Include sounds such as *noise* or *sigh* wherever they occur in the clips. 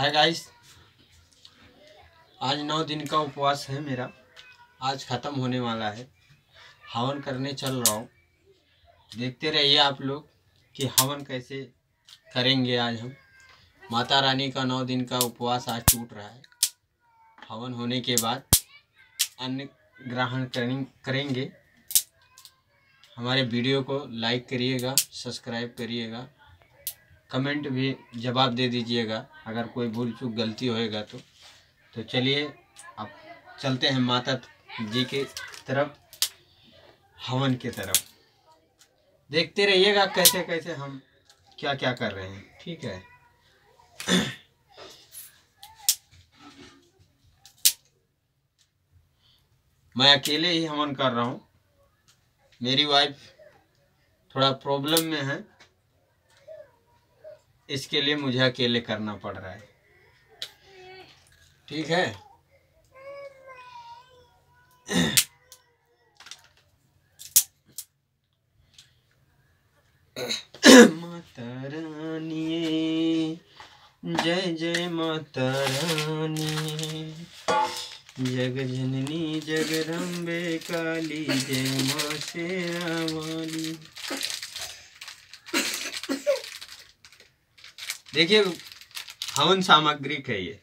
Hi guys आज नौ दिन का उपवास है मेरा। आज ख़त्म होने वाला है। हवन करने चल रहा हूँ। देखते रहिए आप लोग कि हवन कैसे करेंगे आज हम। माता रानी का नौ दिन का उपवास आज टूट रहा है। हवन होने के बाद अन्य ग्रहण करेंगे। हमारे वीडियो को लाइक करिएगा सब्सक्राइब करिएगा। कमेंट भी जवाब दे दीजिएगा। अगर कोई भूल चूक गलती होएगा तो। तो चलिए, अब चलते हैं माता जी के तरफ़, हवन के तरफ़। देखते रहिएगा कैसे कैसे हम क्या क्या कर रहे हैं। ठीक है। मैं अकेले ही हवन कर रहा हूँ। मेरी वाइफ थोड़ा प्रॉब्लम में है। इसके लिए मुझे अकेले करना पड़ रहा है। ठीक है? माता रानी जय जय माता रानी जग जननी जगदम्बे काली जय माँ शेरा वाली देखिए हवन सामग्री है ये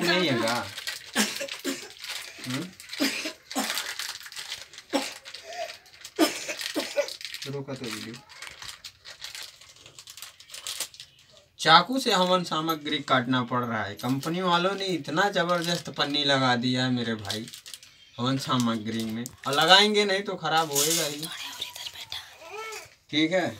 नहीं है। हम्म? रुका तो वीडियो। चाकू से हवन सामग्री काटना पड़ रहा है। कंपनी वालों ने इतना ज़बरदस्त पन्नी लगा दिया है मेरे भाई हवन सामग्री में। और लगाएँगे नहीं तो खराब होएगा ही। ठीक है?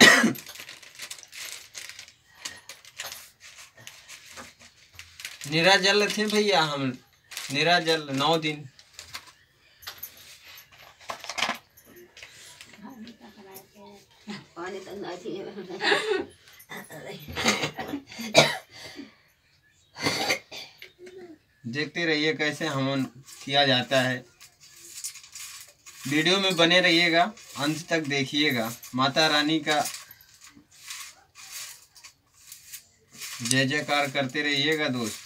*coughs* निरा जल थे भैया हम निरा जल नौ दिन। थी देखते रहिए कैसे हवन किया जाता है। वीडियो में बने रहिएगा अंत तक देखिएगा। माता रानी का जय जयकार करते रहिएगा दोस्त।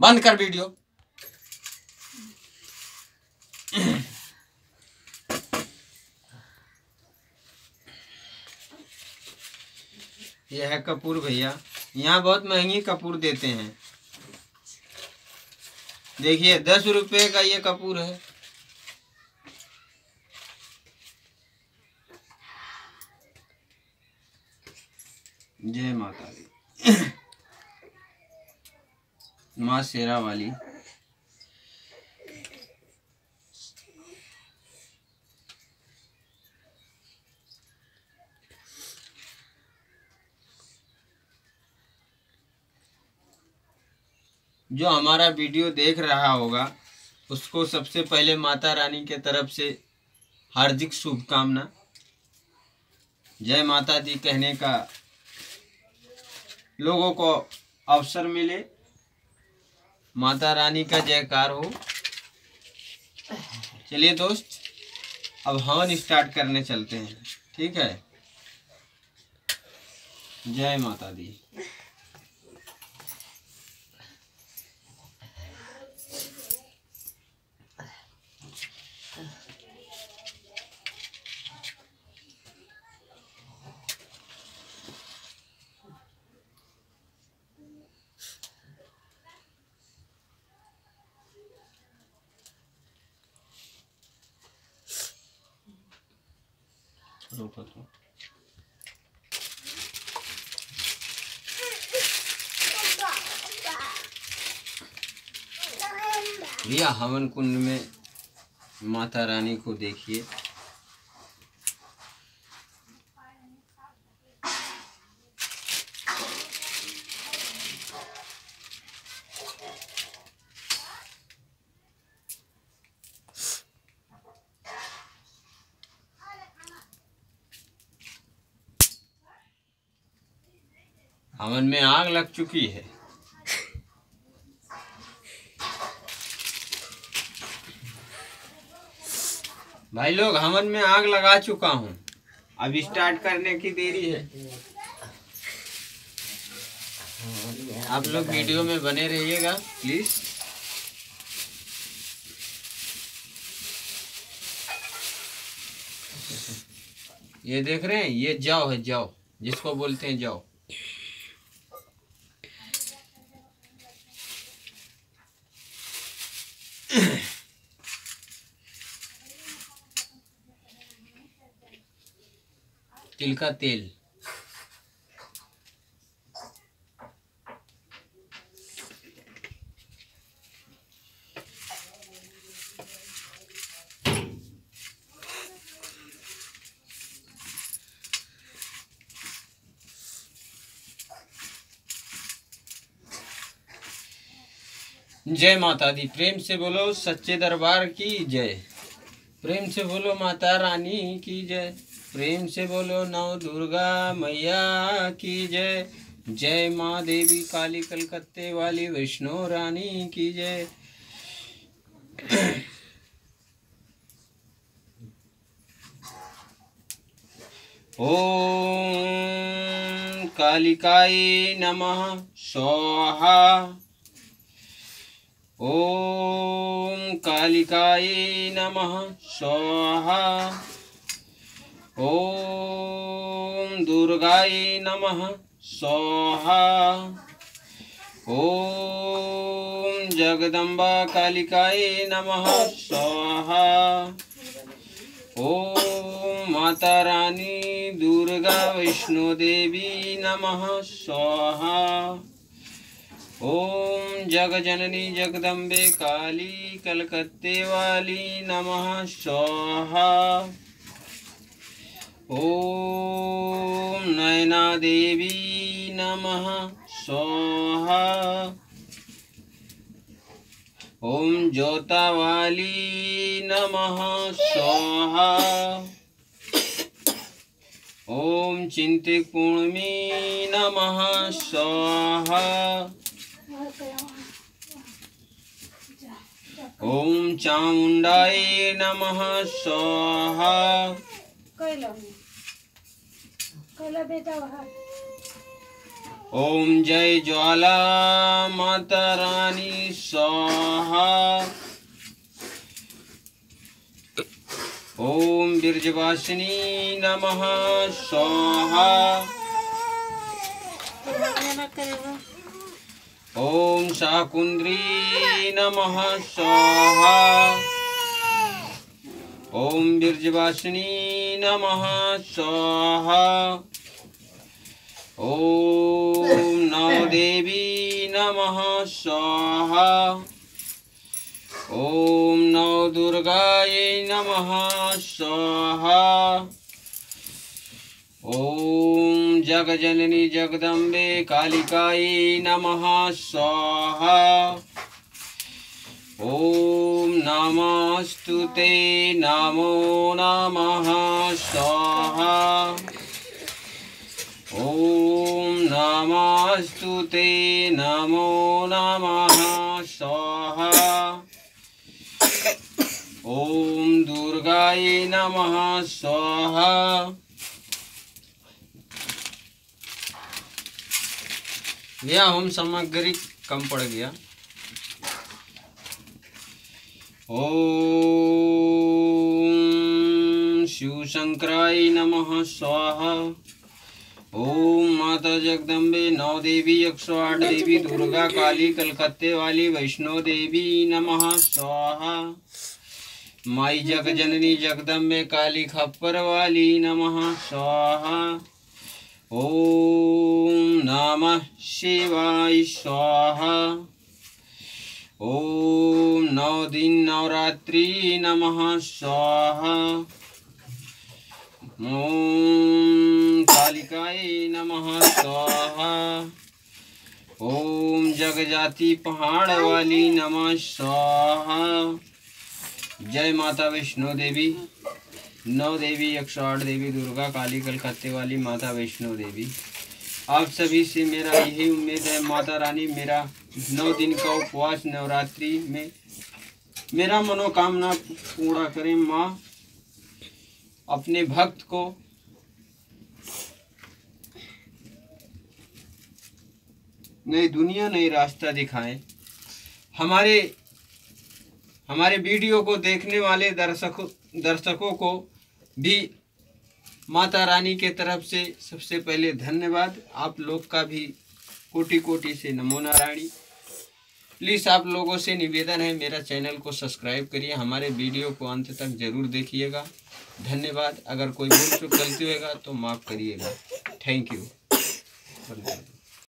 बंद कर वीडियो। यह है कपूर भैया। यहाँ बहुत महँगी कपूर देते हैं। देखिए, दस रुपये का ये कपूर है जय माता दी माँ शेरा वाली। जो हमारा वीडियो देख रहा होगा, उसको सबसे पहले माता रानी के तरफ़ से हार्दिक शुभकामना। जय माता दी कहने का लोगों को अवसर मिले। माता रानी का जयकार हो। चलिए दोस्त, अब हवन स्टार्ट करने चलते हैं। ठीक है? जय माता दी। रोको था भैया हवन कुंड में माता रानी को देखिए। हवन में आग लग चुकी है। भाई लोग हवन में आग लगा चुका हूँ। अब स्टार्ट करने की देरी है। आप लोग वीडियो में बने रहिएगा प्लीज़ ये देख रहे हैं, ये जाओ है, जाओ। जिसको बोलते हैं जाओ। तिल का तेल। जय माता दी। प्रेम से बोलो सच्चे दरबार की जय। प्रेम से बोलो माता रानी की जय। प्रेम से बोलो नव दुर्गा मैया की जय। जय माँ देवी काली कलकत्ते वाली वैष्णो रानी की जय। ओम कालिकाय नमः। स्वाहा। ॐ कालिकाय नमः। स्वाहा। ॐ दुर्गाय नमः। स्वाहा। ॐ जगदम्बा कालिकाय नमः। स्वाहा। ॐ माता रानी दुर्गा वैष्णो देवी नमः। स्वाहा। ओम जग जननी जगदम्बे काली कलकत्ते वाली नमः। स्वाहा। ओम नयना देवी नमः स्वाहा। ओम ज्योता वाली नमः स्वाहा। ओम चिंतिक पूर्णमी नमः स्वाहा। ओम चामुंडाय नमः स्वाहा। ओम जय ज्वाला माता रानी, स्वाहा। ओम बिरजवासिनी नमः, स्वाहा। ओम शाकुंद्री नमः, स्वाहा। ओम बिरजवासिनी नमः स्वाहा। ओम नवदेवी नमः स्वाहा। ओम नवदुर्गाय नमः स्वाहा। ओम जगजननी जगदम्बे कालिकाय नमः स्वाहा। ओम नमस्तु ते नमो नमः स्वाहा। ओम नमस्तु ते नमो नमः स्वाहा। ओम दुर्गाय नमः स्वाहा। यह हम सामग्री कम पड़ गया। ओम शिव शंकराय नमः स्वाहा। ओम माता जगदम्बे नौ देवी एक सौ आठ देवी दुर्गा काली कलकत्ते वाली वैष्णो देवी नमः स्वाहा। माई जग जननी जगदम्बे काली खप्पर वाली नमः स्वाहा। ओम नमः शिवाय स्वाहा। ओम नौ दिन नवरात्रि नमः स्वाहा। कालिकाय नमः स्वाहा। ओम जगजाति पहाड़ वाली नमः स्वाहा। जय माता वैष्णो देवी। नौ देवी, एक सौ आठ देवी, दुर्गा, काली, कलकत्ते वाली माता वैष्णो देवी। आप सभी से मेरा यही उम्मीद है, माता रानी, मेरा नौ दिन का उपवास नवरात्रि में। मेरा मनोकामना पूरा करें माँ, अपने भक्त को। नई दुनिया, नई रास्ता दिखाएँ। हमारे हमारे वीडियो को देखने वाले दर्शकों दर्शकों को भी माता रानी के तरफ़ से सबसे पहले धन्यवाद। आप लोग का भी कोटि कोटि से नमो नारायणी। प्लीज़ आप लोगों से निवेदन है, मेरा चैनल को सब्सक्राइब करिए, हमारे वीडियो को अंत तक ज़रूर देखिएगा। धन्यवाद। अगर कोई भूल गलती होगा तो माफ़ करिएगा। Thank you.